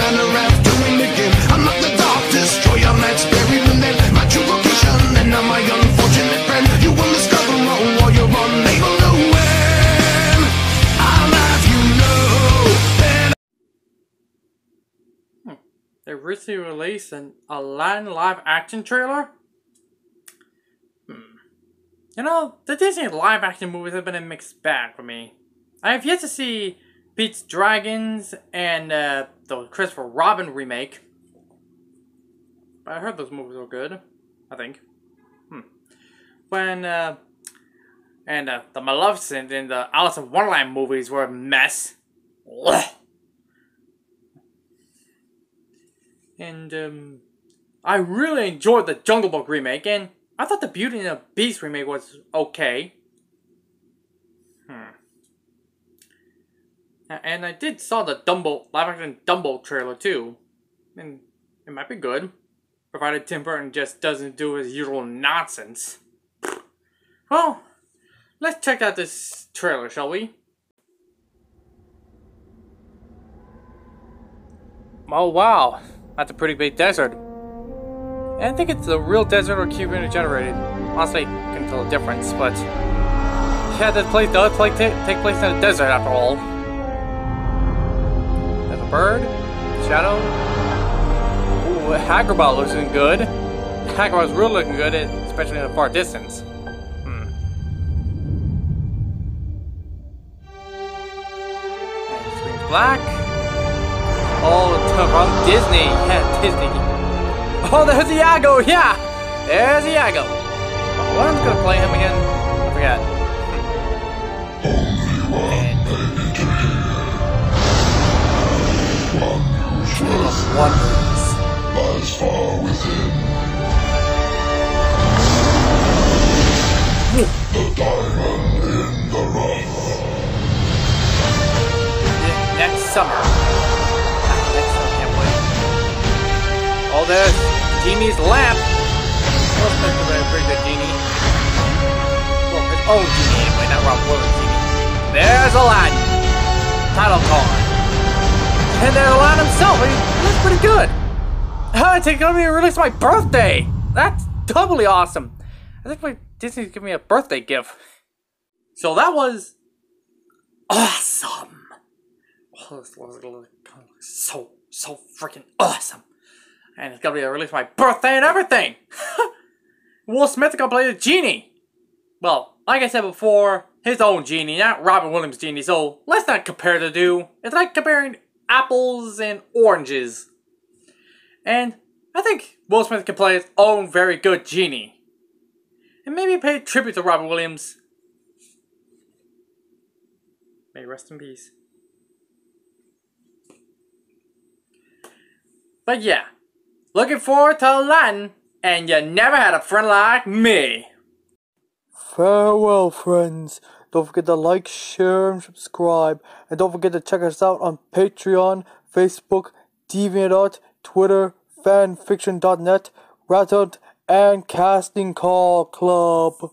matter after we begin. I'm not the dark destroyer. My true vocation and my unfortunate friend. You will discover while you're. I'll have you know that They recently released an Aladdin live action trailer. Hmm. You know, the Disney live action movies have been a mixed bag for me. I have yet to see Pete's Dragons and uh, the Christopher Robin remake. But I heard those movies were good. I think. Hmm. When uh, and uh, the Maleficent and the Alice in Wonderland movies were a mess. Ugh. And um, I really enjoyed the Jungle Book remake, and I thought the Beauty and the Beast remake was okay. Hmm. A- And I did saw the Dumbo live action Dumbo trailer too, and it might be good, provided Tim Burton just doesn't do his usual nonsense. Well, let's check out this trailer, shall we? Oh wow, that's a pretty big desert. And I think it's a real desert or computer generated. Honestly, couldn't tell the difference, but yeah, this place does take place in a desert after all. Bird, shadow. Ooh, Agrabah looking good. Agrabah's really looking good, especially in the far distance. Hmm. And black. Oh, from Disney. Yeah, Disney. Oh, there's Iago. Yeah, there's Iago. Oh, what I'm gonna play him again? I forgot. And- King summer. Ah, Next summer, can't wait. Oh, there's Genie's Smith could be a pretty good genie. Well, his own genie anyway, not Rob Williams' genie. There's Aladdin. Title card. And there's Aladdin himself. He looks pretty good. Oh, it's gonna be released my birthday. That's doubly awesome. I think my Disney's giving me a birthday gift. So that was awesome. Oh, this was so so freaking awesome. And it's gonna be a released my birthday and everything. Will Smith gonna play the genie. Well, like I said before, his own genie, not Robin Williams' genie. So let's not compare the two. It's like comparing apples and oranges. And I think Will Smith can play his own very good genie. And maybe pay tribute to Robin Williams. May rest in peace. But yeah, looking forward to Aladdin, and you never had a friend like me. Farewell, friends. Don't forget to like, share, and subscribe. And don't forget to check us out on Patreon, Facebook, DeviantArt, Twitter, fanfiction.net, Reddit, and Casting Call Club.